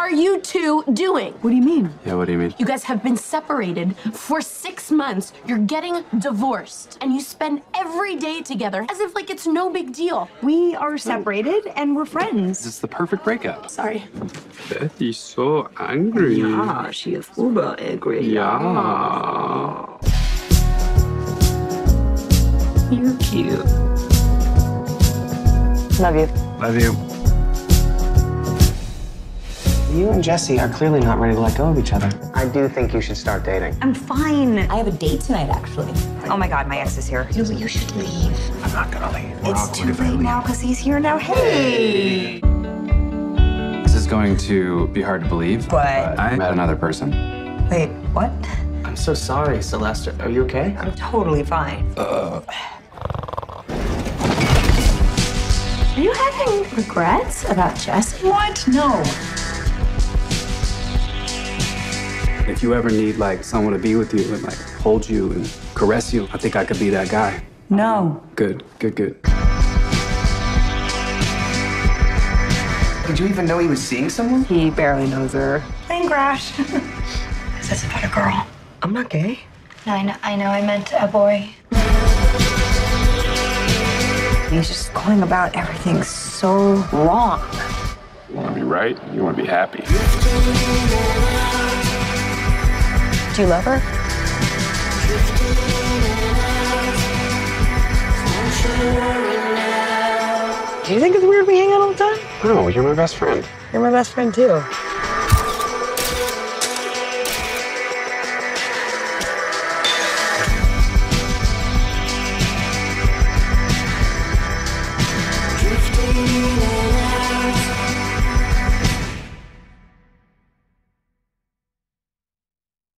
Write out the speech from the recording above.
are you two doing? What do you mean? Yeah, what do you mean? You guys have been separated for six months. You're getting divorced, and you spend every day together as if like it's no big deal. We are separated and we're friends. It's the perfect breakup. Sorry. Betty's so angry. Yeah, she is uber angry. Yeah. You're cute. Love you. Love you. You and Jesse are clearly not ready to let go of each other. I do think you should start dating. I'm fine. I have a date tonight, actually. Oh my god, my ex is here. You, you should leave. I'm not gonna leave. It's too late now because he's here now. Hey! This is going to be hard to believe. What? but I met another person. Wait, what? I'm so sorry, Celeste. Are you okay? I'm totally fine. Uh. Are you having regrets about Jesse? What? No. If you ever need like someone to be with you and like hold you and caress you, I think I could be that guy. No. Good, good, good. Did you even know he was seeing someone? He barely knows her. Plane crash. is this about a girl? I'm not gay. No, I know, I know I meant a boy. He's just going about everything so wrong. You want to be right. You want to be happy. Do you love her? Do you think it's weird we hang out all the time? No, you're my best friend. You're my best friend too.